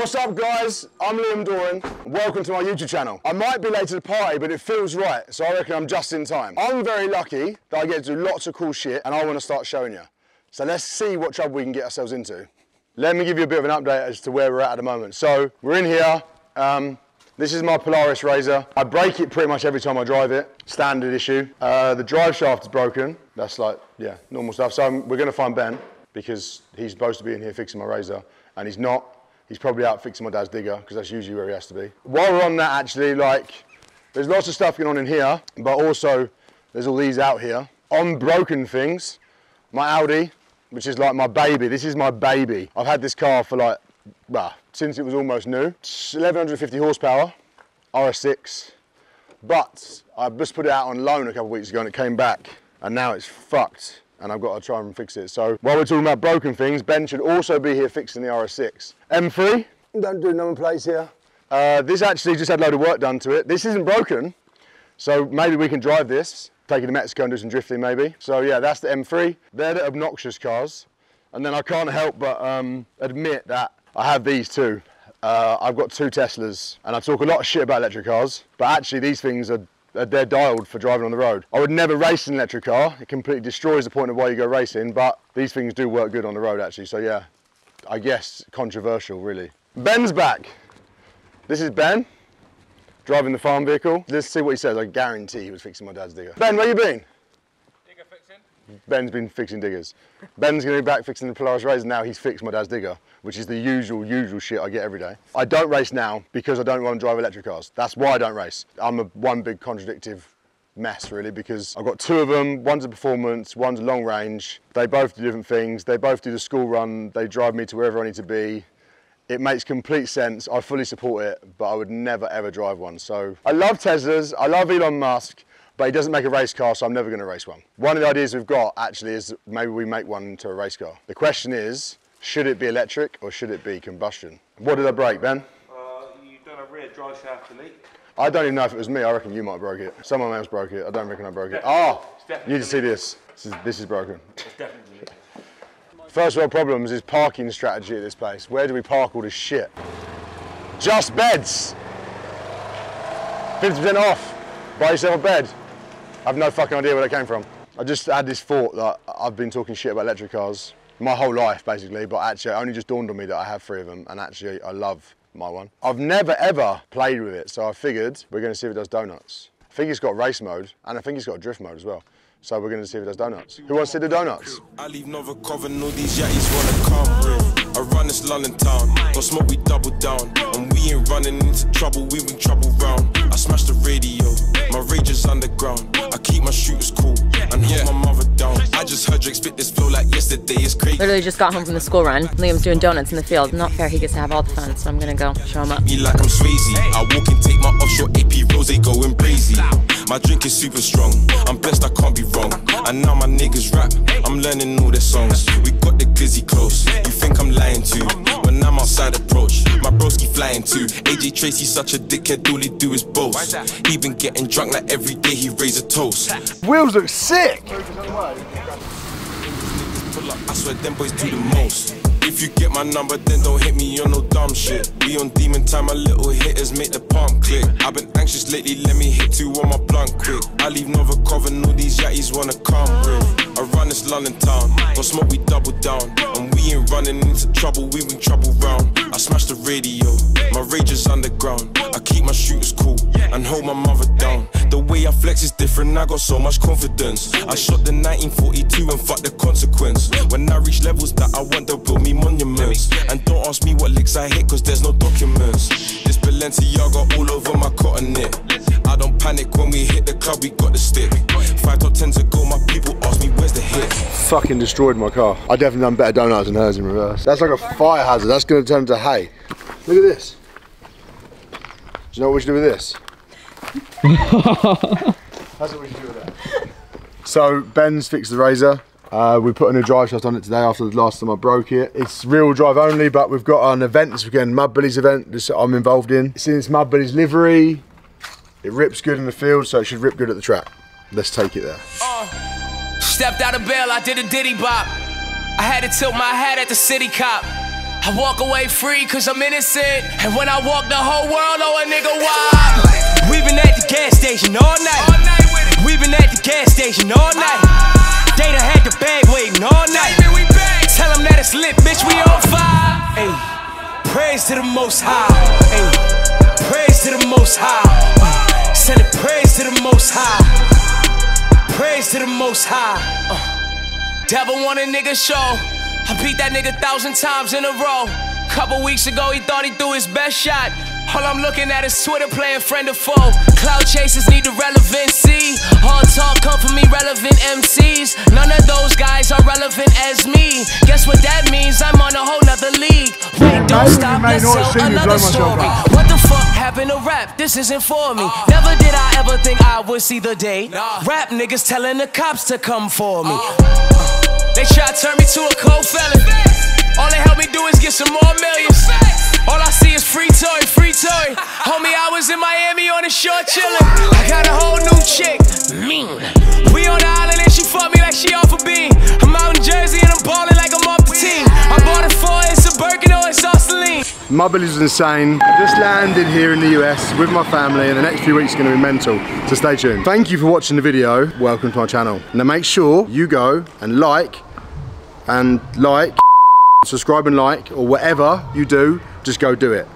up guys? I'm Liam Doran. Welcome to my YouTube channel. I might be late to the party, but it feels right, so I reckon I'm just in time. I'm very lucky that I get to do lots of cool shit and I want to start showing you. So let's see what trouble we can get ourselves into. Let me give you a bit of an update as to where we're at at the moment. So we're in here. Um, this is my Polaris RZR. I break it pretty much every time I drive it. Standard issue. Uh, the drive shaft is broken. That's like, yeah, normal stuff. So I'm, we're gonna find Ben because he's supposed to be in here fixing my RZR and he's not. He's probably out fixing my dad's digger because that's usually where he has to be. While we're on that actually, like, there's lots of stuff going on in here, but also there's all these out here. On broken things, my Audi, which is like my baby. This is my baby. I've had this car for like, well, since it was almost new. 1150 horsepower, RS6. But I just put it out on loan a couple of weeks ago and it came back and now it's fucked and I've got to try and fix it. So while we're talking about broken things, Ben should also be here fixing the RS6. M3, don't do number plates here. Uh, this actually just had a load of work done to it. This isn't broken, so maybe we can drive this, take it to Mexico and do some drifting maybe. So yeah, that's the M3. They're the obnoxious cars. And then I can't help but um, admit that I have these too. Uh, I've got two Teslas and I talk a lot of shit about electric cars, but actually these things are they're dialed for driving on the road. I would never race an electric car. It completely destroys the point of why you go racing, but these things do work good on the road actually. So yeah, I guess controversial really. Ben's back. This is Ben, driving the farm vehicle. Let's see what he says. I guarantee he was fixing my dad's digger. Ben, where you been? Ben's been fixing diggers. Ben's gonna be back fixing the Polaris RZR now he's fixed my dad's digger, which is the usual, usual shit I get every day. I don't race now because I don't want to drive electric cars. That's why I don't race. I'm a one big contradictive mess really because I've got two of them, one's a performance, one's a long range. They both do different things. They both do the school run. They drive me to wherever I need to be. It makes complete sense. I fully support it, but I would never ever drive one. So I love Teslas. I love Elon Musk but he doesn't make a race car, so I'm never going to race one. One of the ideas we've got actually is maybe we make one into a race car. The question is, should it be electric or should it be combustion? What did I break, Ben? Uh, you've done a rear drive shaft delete. I don't even know if it was me. I reckon you might have broke it. Someone else broke it. I don't reckon I broke it. Oh, you need to see this. This is, this is broken. It's definitely. First world problems is parking strategy at this place. Where do we park all this shit? Just beds. 50% off. Buy yourself a bed. I have no fucking idea where that came from. I just had this thought that I've been talking shit about electric cars my whole life basically, but actually it only just dawned on me that I have three of them and actually I love my one. I've never ever played with it, so I figured we're gonna see if it does donuts. I think it's got race mode and I think it's got drift mode as well. So we're gonna see if it does donuts. Who wants to do donuts? I leave Nova Coven, all these yatties wanna come real. I run this London town, got smoke, we double down. And we ain't running into trouble, we bring trouble round. I smash the radio, my rage is underground. I keep my shooters cool and hold my mother down. I just heard Drake spit this flow like yesterday, it's crazy. Literally just got home from the school run. Liam's doing donuts in the field. Not fair, he gets to have all the fun, so I'm gonna go show him up. Me like I'm Swayze. I walk and take my offshore AP rose, going crazy. My drink is super strong. I'm blessed, I can't be wrong. And now my niggas rap. I'm learning all their songs. We got the glizzy close. You think I'm lying to? When I'm outside approach, my broski flying too. AJ Tracey such a dickhead, all he do is boast. He been getting drunk like every day he raise a toast. Wheels look sick! I swear them boys do the most. If you get my number, then don't hit me on no dumb shit. We on demon time, my little hitters make the pump click. I've been anxious lately, let me hit two on my blunt quick. I leave Nova Coven, all these yatties wanna come real. I run this London town, got smoke, we double down. And we ain't running into trouble, we bring trouble round. I smash the radio, my rage is underground. I keep my shooters cool and hold my mother down. The way I flex is different, I got so much confidence. I shot the 1942 and fuck the consequence. When I reach levels that I want, they'll build me monuments. And don't ask me what licks I hit, cause there's no documents. This Balenciaga club, we got the stick. Five top ten to go, my people ask me where's the hit. Fucking destroyed my car. I definitely done better donuts than hers in reverse. That's like a fire hazard. That's gonna turn into hay. Look at this. Do you know what we should do with this? That's what we should do with that. So Ben's fixed the RZR. Uh, we put in a new drive shaft on it today after the last time I broke it. It's real drive only, but we've got an event this weekend, Mud Buddies event this I'm involved in. It's in this Mud Buddies livery. It rips good in the field, so it should rip good at the track. Let's take it there. Uh, stepped out of bail, I did a diddy bop. I had to tilt my hat at the city cop. I walk away free cause I'm innocent. And when I walk the whole world, oh a nigga wild. We been at the gas station all night. We been at the gas station all night. They done had the bag waiting all night. Tell them that it's lit, bitch, we on fire. Ayy, praise to the most high. Ayy, praise to the most high. Praise to the most high. Praise to the most high. Uh, devil want a nigga show. I beat that nigga thousand times in a row. Couple weeks ago, he thought he threw his best shot. All I'm looking at is Twitter playing friend or foe. Cloud chasers need the relevancy. All talk come from me, relevant MCs. None of those guys are relevant as me. Guess what that means? I'm on a whole nother league. Wait, don't stop, let's tell another story. What the fuck happened to rap? This isn't for me. Never did I ever think I would see the day. Rap niggas telling the cops to come for me. Uh. Uh, they try to turn me to a cold felon. All they help me do is get some more millions. All I see is free toy, free toy. Homie, I was in Miami on the shore chillin'. I got a whole new chick, mean. My is insane. Just landed here in the US with my family and the next few weeks are going to be mental. So stay tuned. Thank you for watching the video. Welcome to my channel. Now make sure you go and like and like, subscribe and like or whatever you do, just go do it.